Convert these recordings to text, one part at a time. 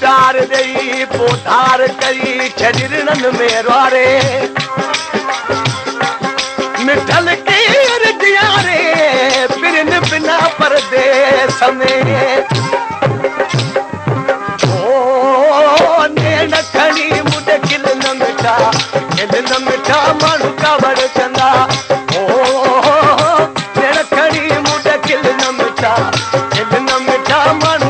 मारे पोथारई छजनि में نه مٺا ڪل نه مٺا ماڻهو او نيڻ کڻي ڪل نه مٺا ڪل نه مٺا ماڻهو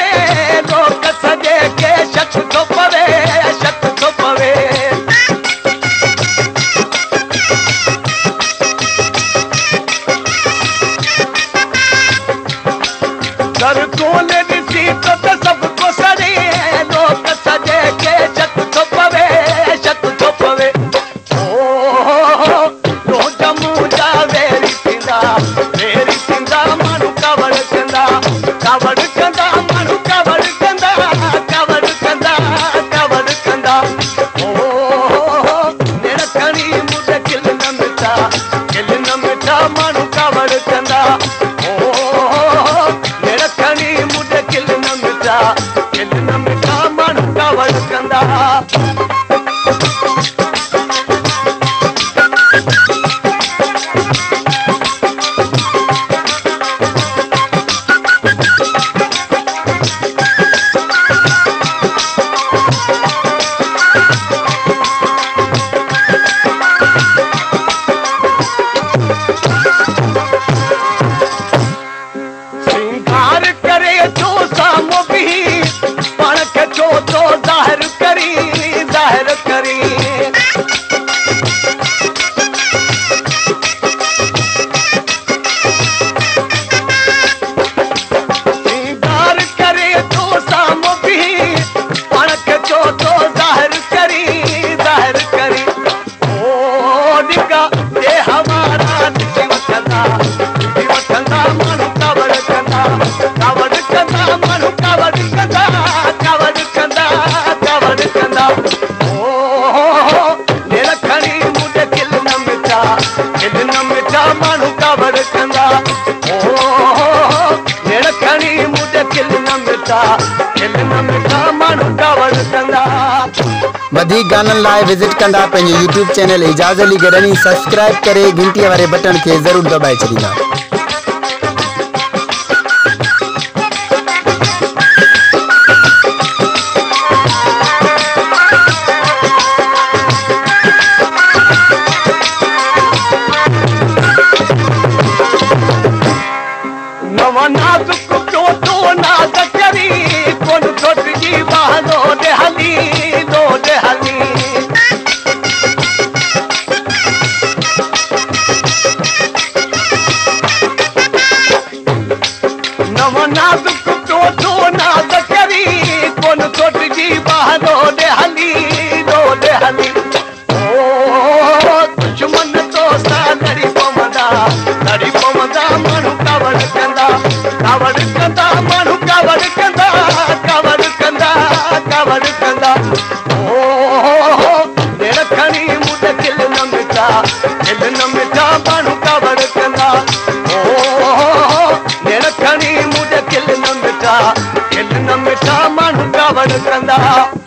querer. किल न मिठा माण्हू وڌيڪ گانن لاءِ وزٽ ڪندا پنهنجي يوٽيوب چينل سبسڪرائيب ڪري گهنٽيءَ واري بٽڻ کي ضرور دٻائي ڇڏيندا پيو تو ناز ڪري ڪونه ڇوٽجي بهانو ڏي هلي لو ڏي هلي او دشمن تو سا لڙي پوندا لڙي پوندا ماڻهو ڪاوڙ ڪندا ڪاوڙ ڪندا ماڻهو ڪاوڙ ڪندا ڪاوڙ ڪندا ڪاوڙ ڪندا او نيڻ کڻي منڊ ڪل نه مٺا ڪل نه مٺا ماڻهو ماڻهو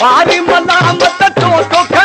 वारी मलामत तो तो